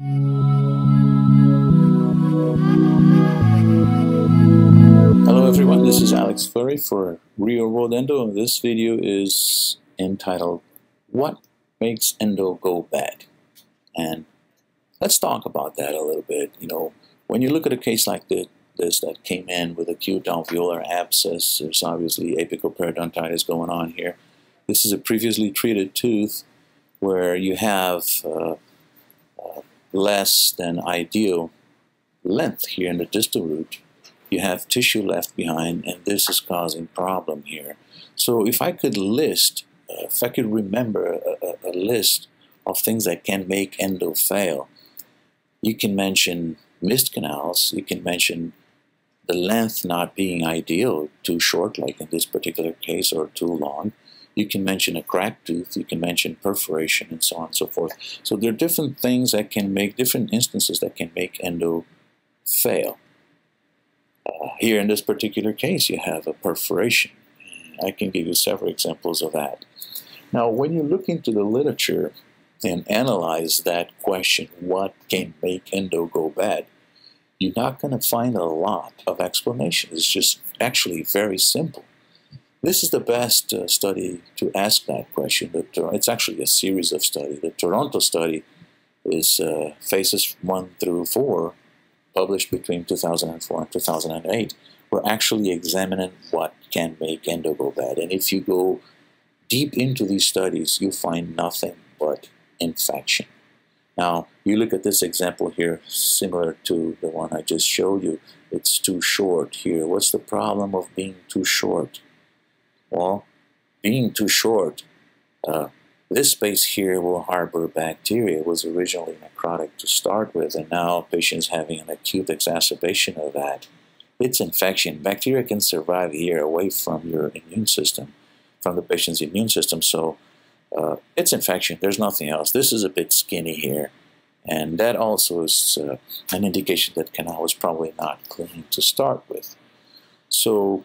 Hello everyone, this is Alex Fleury for Real World Endo. This video is entitled What Makes Endo Go Bad? And let's talk about that a little bit. You know, when you look at a case like this, this that came in with acute alveolar abscess, there's obviously apical periodontitis going on here. This is a previously treated tooth where you have uh, less than ideal length here in the distal root. You have tissue left behind, and this is causing problem here. So if I could list, uh, if I could remember a, a, a list of things that can make endo fail, you can mention missed canals, you can mention the length not being ideal, too short like in this particular case, or too long. You can mention a cracked tooth, you can mention perforation, and so on and so forth. So there are different things that can make, different instances that can make endo fail. Uh, here in this particular case, you have a perforation. I can give you several examples of that. Now, when you look into the literature and analyze that question, what can make endo go bad, you're not going to find a lot of explanation. It's just actually very simple. This is the best uh, study to ask that question. But it's actually a series of studies. The Toronto study is uh, phases 1 through 4, published between 2004 and 2008. We're actually examining what can make endo go bad. And if you go deep into these studies, you find nothing but infection. Now, you look at this example here, similar to the one I just showed you. It's too short here. What's the problem of being too short? Well, being too short, uh, this space here will harbor bacteria. It was originally necrotic to start with, and now patients having an acute exacerbation of that. It's infection. Bacteria can survive here away from your immune system, from the patient's immune system, so uh, it's infection. There's nothing else. This is a bit skinny here. And that also is uh, an indication that canal was probably not clean to start with. So